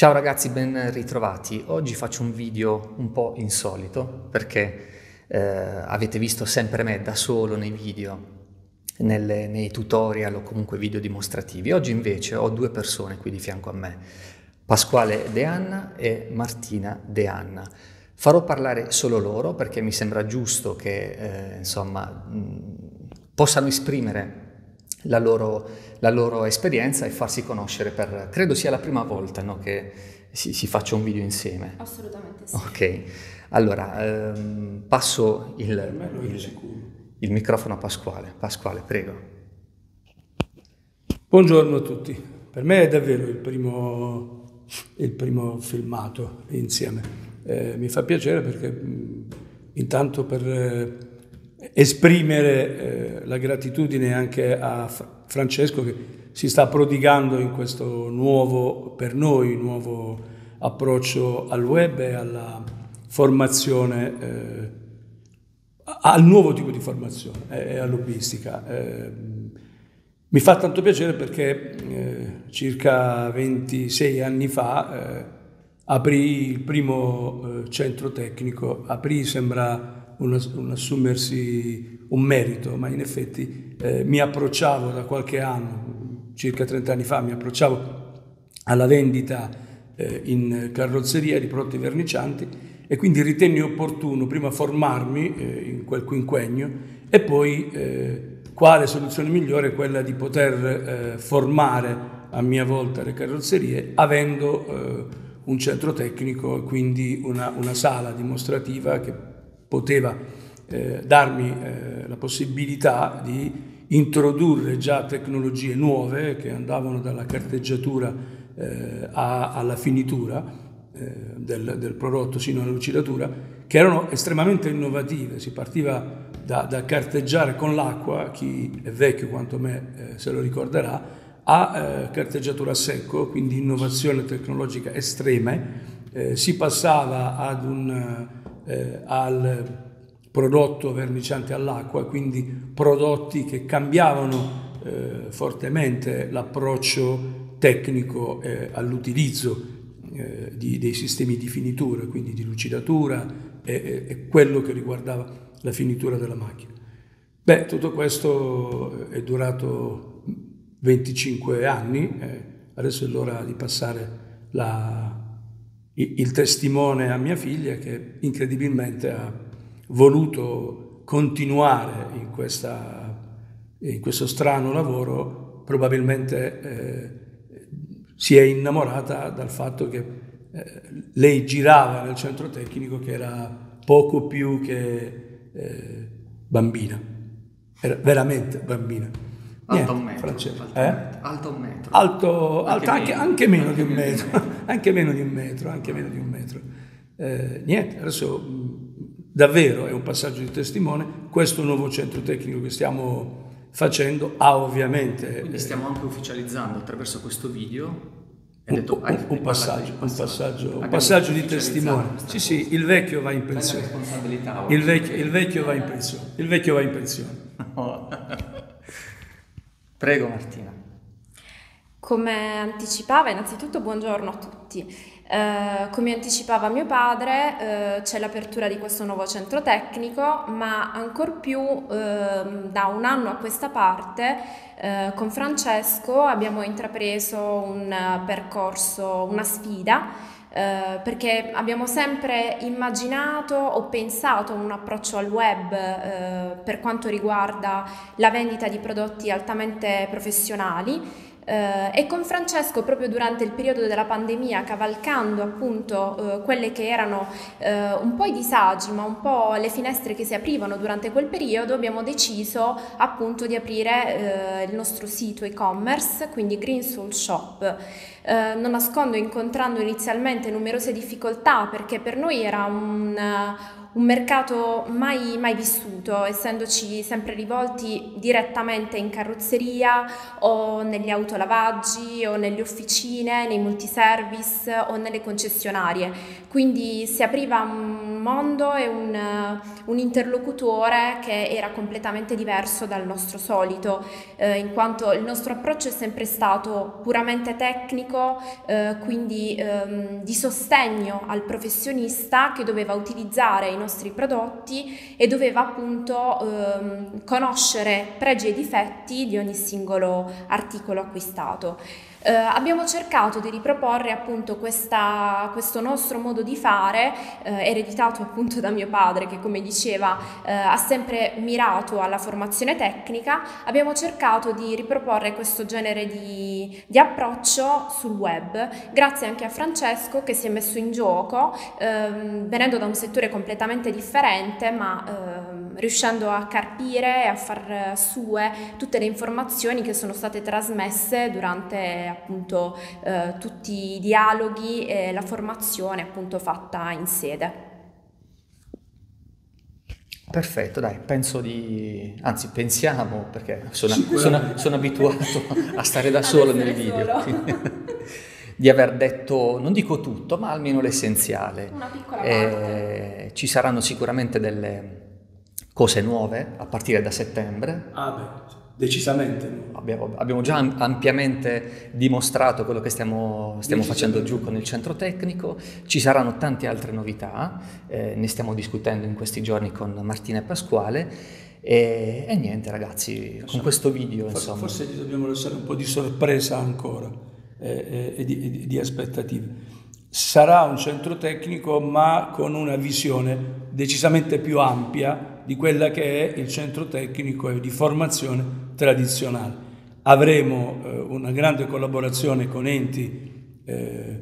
Ciao ragazzi, ben ritrovati. Oggi faccio un video un po' insolito perché eh, avete visto sempre me da solo nei video, nelle, nei tutorial o comunque video dimostrativi. Oggi invece ho due persone qui di fianco a me, Pasquale De Anna e Martina De Anna. Farò parlare solo loro perché mi sembra giusto che eh, insomma, mh, possano esprimere la loro, la loro, esperienza e farsi conoscere per, credo sia la prima volta no, che si, si, faccia un video insieme. Assolutamente sì. Ok, allora ehm, passo il, il, il, microfono a Pasquale. Pasquale, prego. Buongiorno a tutti, per me è davvero il primo, il primo filmato insieme. Eh, mi fa piacere perché mh, intanto per... Eh, esprimere eh, la gratitudine anche a Francesco che si sta prodigando in questo nuovo, per noi, nuovo approccio al web e alla formazione, eh, al nuovo tipo di formazione e all'hobbistica. Eh, mi fa tanto piacere perché eh, circa 26 anni fa eh, aprì il primo eh, centro tecnico, aprì sembra un, un assumersi un merito, ma in effetti eh, mi approcciavo da qualche anno, circa 30 anni fa, mi approcciavo alla vendita eh, in carrozzeria di prodotti vernicianti e quindi ritenni opportuno prima formarmi eh, in quel quinquennio e poi eh, quale soluzione migliore quella di poter eh, formare a mia volta le carrozzerie avendo eh, un centro tecnico e quindi una, una sala dimostrativa che poteva eh, darmi eh, la possibilità di introdurre già tecnologie nuove che andavano dalla carteggiatura eh, a, alla finitura eh, del, del, prodotto sino alla lucidatura, che erano estremamente innovative. Si partiva da, da carteggiare con l'acqua, chi è vecchio quanto me eh, se lo ricorderà, a eh, carteggiatura a secco, quindi innovazione tecnologica estreme. si passava ad un eh, al prodotto verniciante all'acqua, quindi prodotti che cambiavano eh, fortemente l'approccio tecnico eh, all'utilizzo eh, di, dei sistemi di finitura, quindi di lucidatura e, e, quello che riguardava la finitura della macchina. Beh, tutto questo è durato 25 anni, eh, adesso è l'ora di passare la, il testimone a mia figlia che incredibilmente ha voluto continuare in, questa, in questo strano lavoro, probabilmente eh, si è innamorata dal fatto che eh, lei girava nel centro tecnico che era poco più che eh, bambina, era veramente bambina. Alto un metro. Eh? alto un metro. Alto, anche, alto, meno, anche, meno di un metro. anche meno di un metro, anche meno di un metro. Eh, niente, adesso davvero è un passaggio di testimone. Questo nuovo centro tecnico che stiamo facendo ha ovviamente... Quindi eh, stiamo anche ufficializzando attraverso questo video un, detto, un, un, passaggio, un, passaggio, un passaggio, di testimone. Sì, sì, il vecchio va in pensione. Il vecchio, il vecchio va in pensione. Il vecchio va in pensione. Prego Martina. Come anticipava, innanzitutto buongiorno a tutti. Eh, come anticipava mio padre, eh, c'è l'apertura di questo nuovo centro tecnico, ma ancor più eh, da un anno a questa parte eh, con Francesco abbiamo intrapreso un percorso, una sfida eh, perché abbiamo sempre immaginato o pensato un approccio al web eh, per quanto riguarda la vendita di prodotti altamente professionali eh, e con Francesco proprio durante il periodo della pandemia, cavalcando appunto eh, quelle che erano eh, un po' i disagi, ma un po' le finestre che si aprivano durante quel periodo, abbiamo deciso appunto di aprire eh, il nostro sito e-commerce, quindi Green Soul Shop. Eh, non nascondo incontrando inizialmente numerose difficoltà perché per noi era un, un mercato mai, mai, vissuto, essendoci sempre rivolti direttamente in carrozzeria o negli autolavaggi o nelle officine, nei multiservice o nelle concessionarie. Quindi si apriva un mondo e un, un, interlocutore che era completamente diverso dal nostro solito, eh, in quanto il nostro approccio è sempre stato puramente tecnico, eh, quindi ehm, di sostegno al professionista che doveva utilizzare i nostri prodotti e doveva appunto ehm, conoscere pregi e difetti di ogni singolo articolo acquistato. Eh, abbiamo cercato di riproporre appunto questa, questo nostro modo di fare, eh, ereditato appunto da mio padre che come diceva eh, ha sempre mirato alla formazione tecnica, abbiamo cercato di riproporre questo genere di, di approccio sul web, grazie anche a Francesco che si è messo in gioco, ehm, venendo da un settore completamente differente ma ehm, riuscendo a carpire e a far sue tutte le informazioni che sono state trasmesse durante appunto eh, tutti i dialoghi e la formazione appunto fatta in sede. Perfetto, dai, penso di, anzi pensiamo, perché sono, sono, sono abituato a stare da solo nel video, di aver detto, non dico tutto, ma almeno l'essenziale. Una piccola parte. ci saranno sicuramente delle cose nuove a partire da settembre. Ah beh, Decisamente. Abbiamo, abbiamo, già ampiamente dimostrato quello che stiamo, stiamo facendo giù con il centro tecnico, ci saranno tante altre novità, eh, ne stiamo discutendo in questi giorni con Martina e Pasquale e, e niente ragazzi, con questo video forse, insomma... Forse gli dobbiamo lasciare un po' di sorpresa ancora eh, e, di, di, di aspettative. Sarà un centro tecnico ma con una visione decisamente più ampia di quella che è il centro tecnico di formazione tradizionale. Avremo eh, una grande collaborazione con enti eh,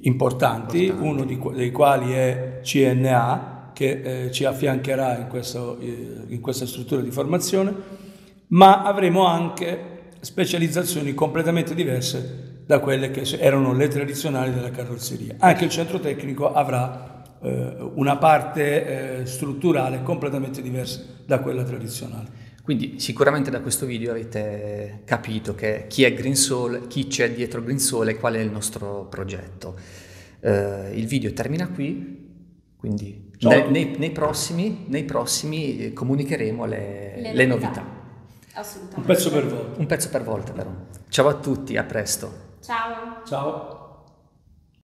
importanti, importanti, uno di, dei quali è CNA, che eh, ci affiancherà in, questo, eh, in questa struttura di formazione, ma avremo anche specializzazioni completamente diverse da quelle che erano le tradizionali della carrozzeria. Anche il centro tecnico avrà eh, una parte eh, strutturale completamente diversa da quella tradizionale. Quindi sicuramente da questo video avete capito che chi è Green Soul, chi c'è dietro Green Soul e qual è il nostro progetto. Uh, il video termina qui, quindi nei, nei, nei, prossimi, nei, prossimi, eh, comunicheremo le, le, le novità. Assolutamente. Un pezzo per volta. Un pezzo per volta però. Ciao a tutti, a presto. Ciao. Ciao.